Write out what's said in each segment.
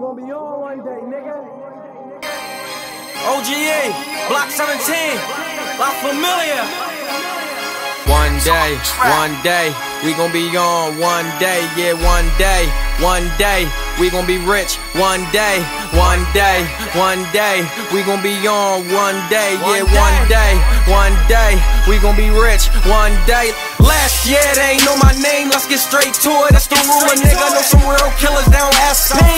gonna be on one day, nigga. OGE, Block 17, La Familia. One day, one day, we gon' be on one day, yeah, one day, one day, we gon' be rich, one day, one day, one day, we gon' be on one day, yeah, one day, one day, we gon' be rich, one day. Last year they ain't know my name, let's get straight to it. That's the rule, nigga. Know some real killers down SP. All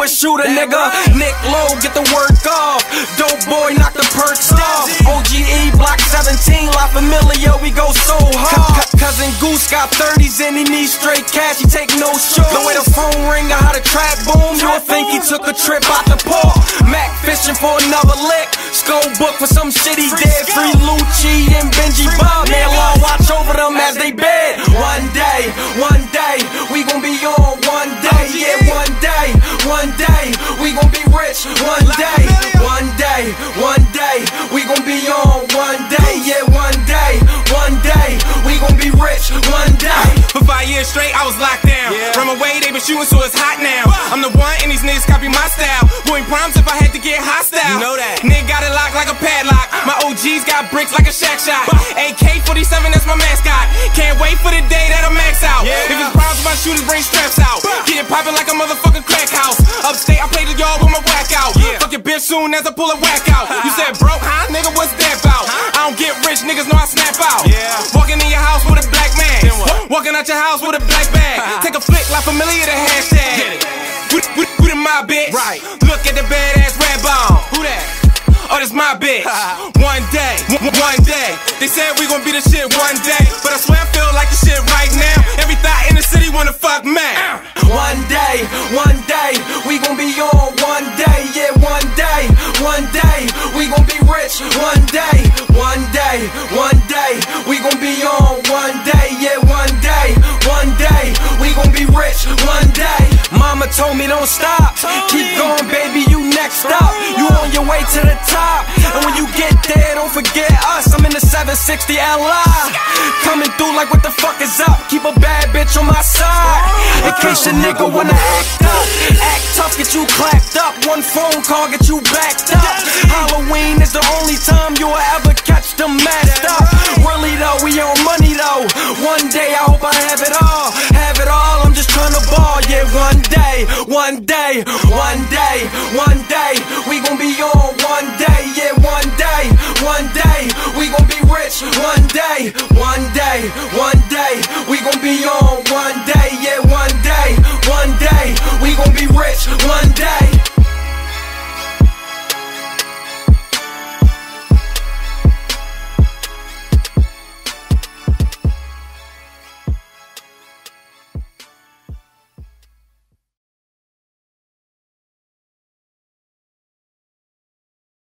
they wanna do is shoot a nigga. Nick Lowe, get the work off. Dope boy, knock the perks off. OGE, Block 17, La Familia, we go so hard. Cousin Goose got 30s and he needs straight cash, he take no short. The way the phone ring, how the trap boom, you would think he took a trip out the port. Mac fishing for another lick. Skull book for some shit he did. Free Lucci and Benji Bob, man, long watch over them as they bed. One day, one day, we gon' be on one day, we gon' be rich. One day, one day, one day, we gon' be on one day, yeah, one day, one day, we gon' be rich. One day. For five years straight, I was locked down. Run away, they been shooting, so it's hot now. I'm the one, and these niggas copy my style. Doing proms if I had to get hostile. Got bricks like a shack shot. AK 47, that's my mascot. Can't wait for the day that I max out. If it's problems, my shooters bring straps out. Get it poppin' like a motherfucking crack house. Upstate, I play the yard with my whack out. Fuck your bitch soon as I pull a whack out. You said broke, huh? Nigga, what's that about? I don't get rich, niggas know I snap out. Yeah. Walking in your house with a black man. Walking out your house with a black bag. Take a flick, like familiar the hashtag. With, with, with my bitch. Right. Look at the badass red one day. They said we gon' be the shit one day. But I swear I feel like the shit right now. Every thought in the city wanna fuck man. One day, one day, we gon' be on one day, yeah, one day, one day, we gon' be rich. One day, one day, one day, we gon' be on one day, yeah, one day, one day, we gon' be rich. One day. Mama told me don't stop, keep going, baby, you next up. You on your way to the top, and when you get there, don't forget 60 LI. Coming through like what the fuck is up? Keep a bad bitch on my side. In case your nigga wanna act up. Act tough, get you clapped up. One phone call, get you backed up. Halloween is the only time you'll ever catch them masked up. Really though, we on money though. One day I hope I have it all. Have it all, I'm just trying to ball. Yeah, one day, one day, one day, one day. One day,